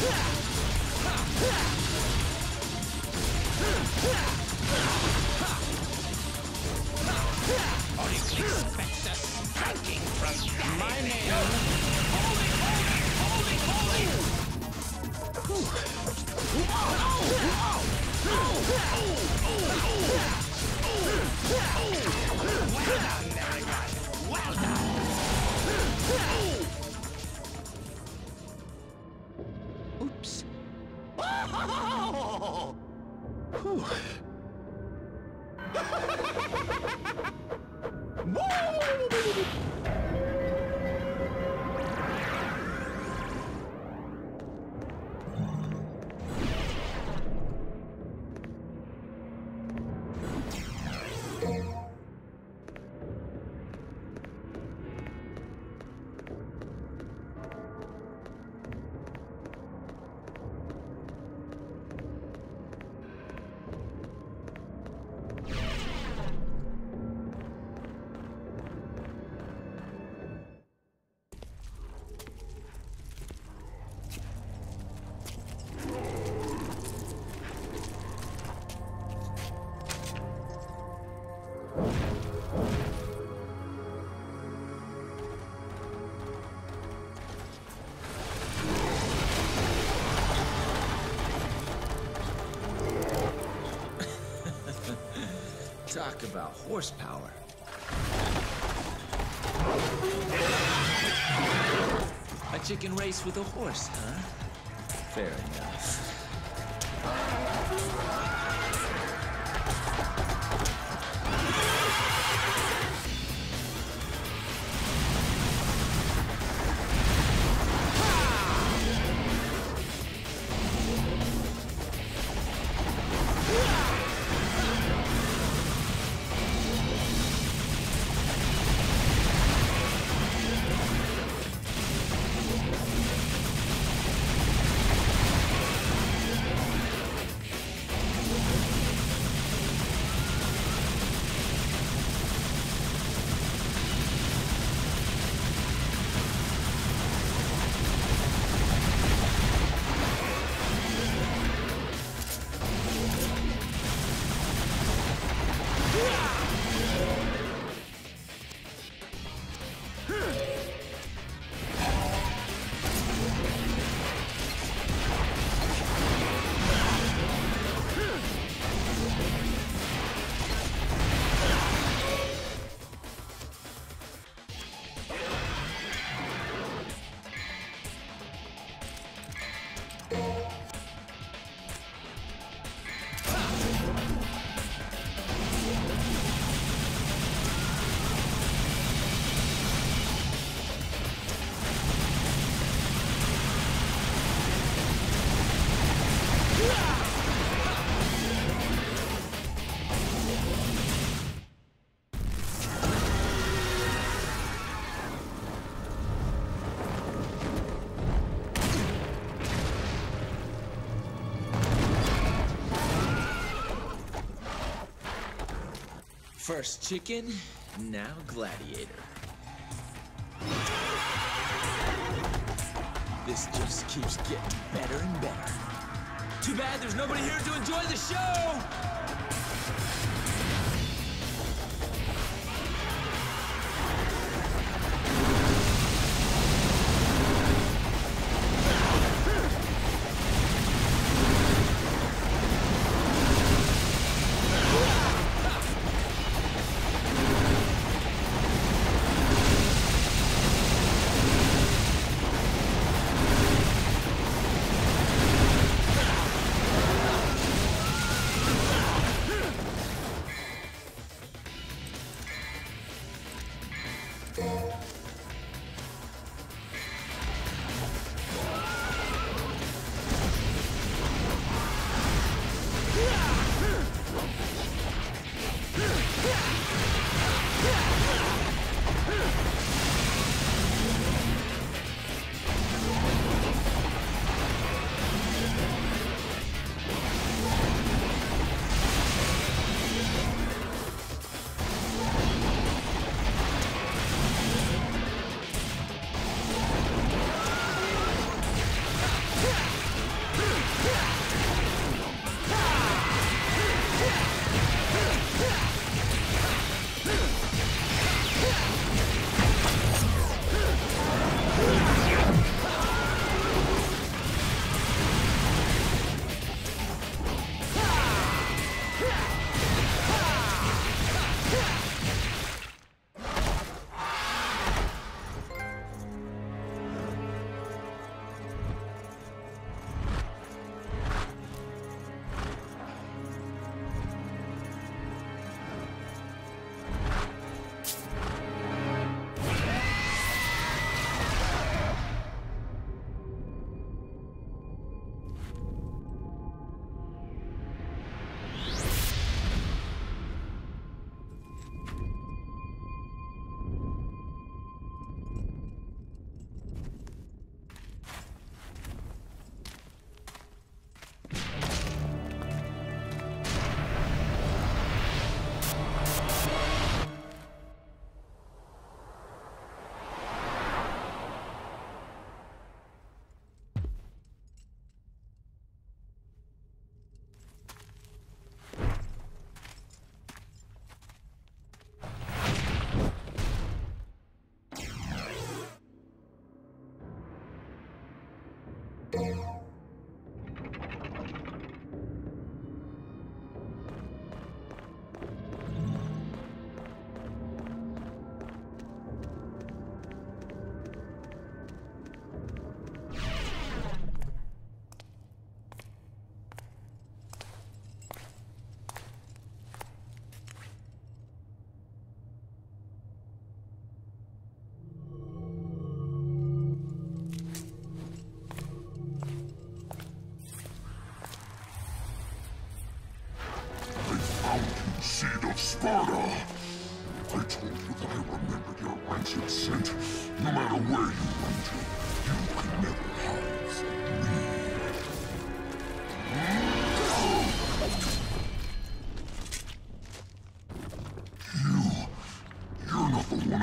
Ha! Ha! Talk about horsepower. A chicken race with a horse, huh? Fair enough. First chicken, now gladiator. This just keeps getting better and better. Too bad there's nobody here to enjoy the show!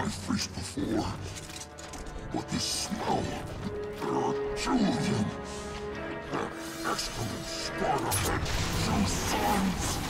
Not the one I faced before. But this smell, there are two of them. That excellent Sparda had two sons.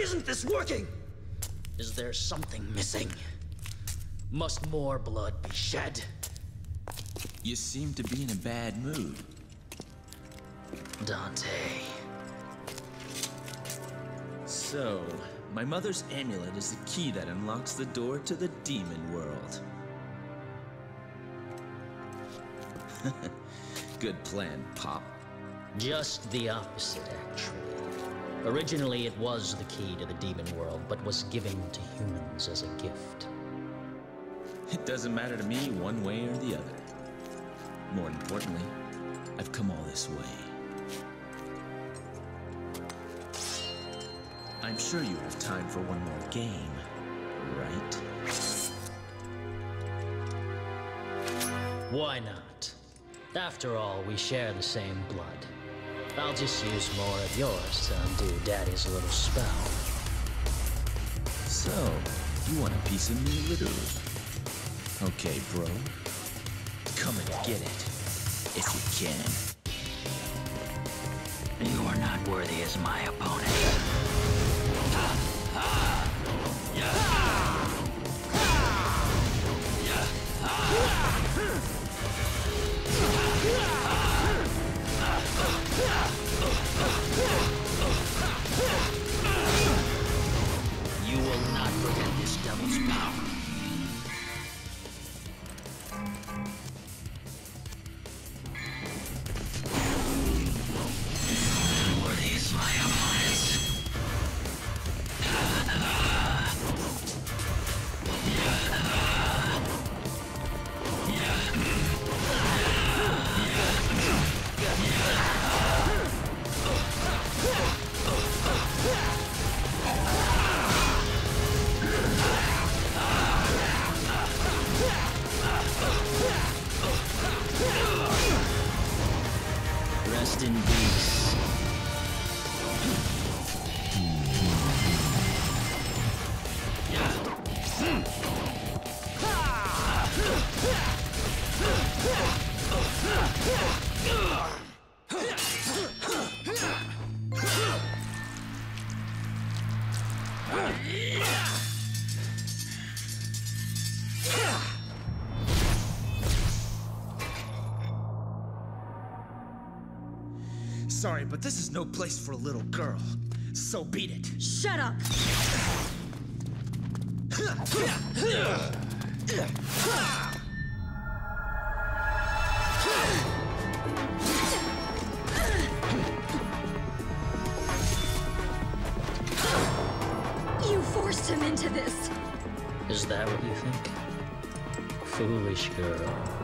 Isn't this working? Is there something missing? Must more blood be shed? You seem to be in a bad mood. Dante. So, my mother's amulet is the key that unlocks the door to the demon world. Good plan, Pop. Just the opposite, actually. Originally, it was the key to the demon world, but was given to humans as a gift. It doesn't matter to me one way or the other. More importantly, I've come all this way. I'm sure you have time for one more game, right? Why not? After all, we share the same blood. I'll just use more of yours to undo Daddy's little spell. So, you want a piece of me, literally? Okay, bro. Come and get it, if you can. You are not worthy as my opponent. Devil's power. Sorry, but this is no place for a little girl. So beat it. Shut up! You forced him into this! Is that what you think? Foolish girl.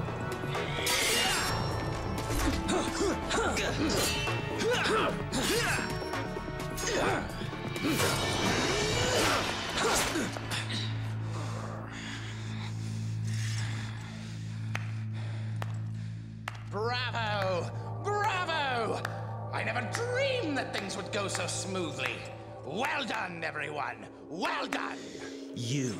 Bravo! Bravo! I never dreamed that things would go so smoothly. Well done, everyone. Well done. You.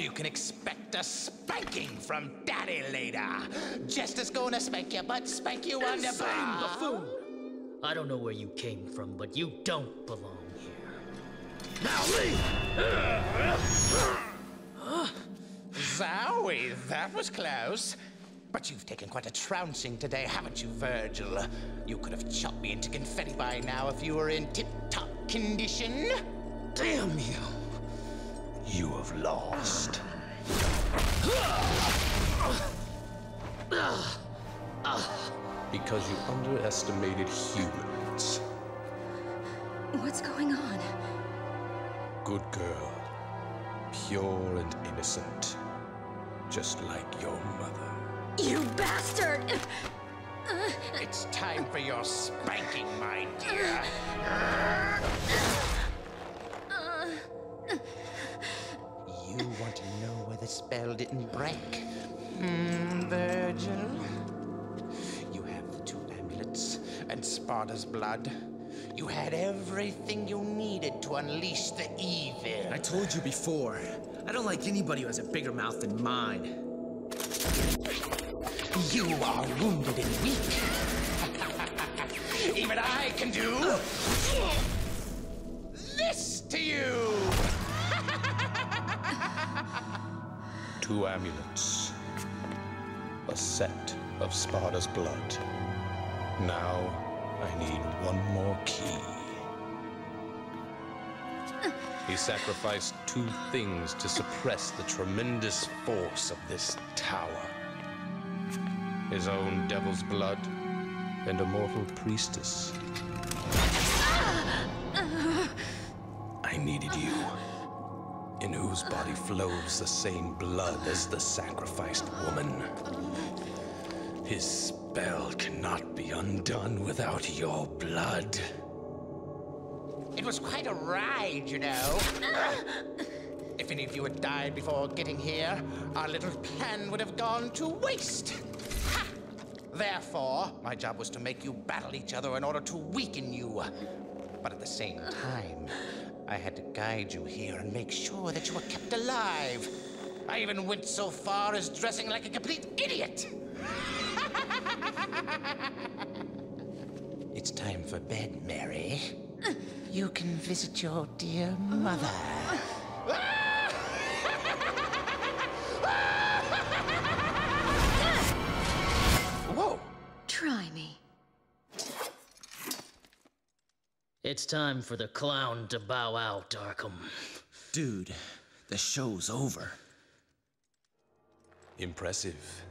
You can expect a spanking from Daddy later. Just as gonna spank you, but spank you on the butt. I don't know where you came from, but you don't belong here. Now leave! Huh? Zowie, that was close. But you've taken quite a trouncing today, haven't you, Vergil? You could have chopped me into confetti by now if you were in tip-top condition. Damn you! You have lost. Because you underestimated humans. What's going on? Good girl. Pure and innocent. Just like your mother. You bastard! It's time for your spanking, my dear. You want to know where the spell didn't break? Hmm, Vergil? You have the two amulets and Sparda's blood. You had everything you needed to unleash the evil. I told you before. I don't like anybody who has a bigger mouth than mine. You are wounded and weak. Even I can do this to you. Two amulets. A set of Sparda's blood. Now, I need one more key. He sacrificed two things to suppress the tremendous force of this tower. His own devil's blood and a mortal priestess. I needed you, in whose body flows the same blood as the sacrificed woman. His spell cannot be undone without your blood. It was quite a ride, you know. if any of you had died before getting here, our little plan would have gone to waste. Therefore, my job was to make you battle each other in order to weaken you. But at the same time, I had to guide you here and make sure that you were kept alive. I even went so far as dressing like a complete idiot. it's time for bed, Mary. You can visit your dear mother. Time for the clown to bow out, Arkham. Dude, the show's over. Impressive.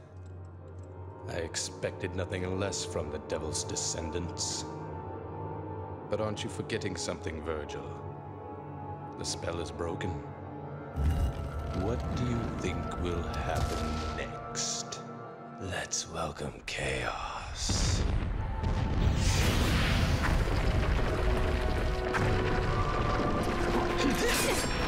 I expected nothing less from the Devil's descendants. But aren't you forgetting something, Vergil? The spell is broken. What do you think will happen next? Let's welcome chaos. Just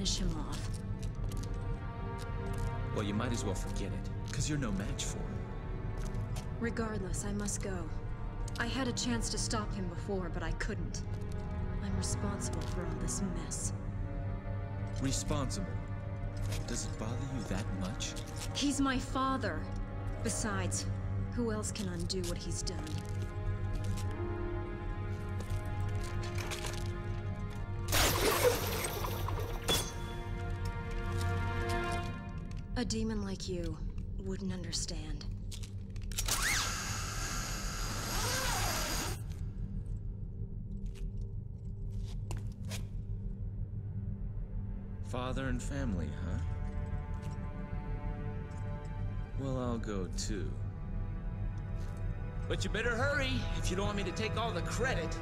finish him off. Well, you might as well forget it, because you're no match for him. Regardless, I must go. I had a chance to stop him before, but I couldn't. I'm responsible for all this mess. Responsible. Does it bother you that much? He's my father. Besides, who else can undo what he's done? Demon like you wouldn't understand. Father and family, huh? Well, I'll go too. But you better hurry if you don't want me to take all the credit.